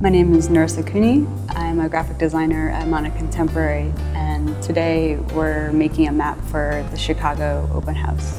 My name is Nerissa Cooney. I'm a graphic designer at Mana Contemporary, and today we're making a map for the Chicago Open House.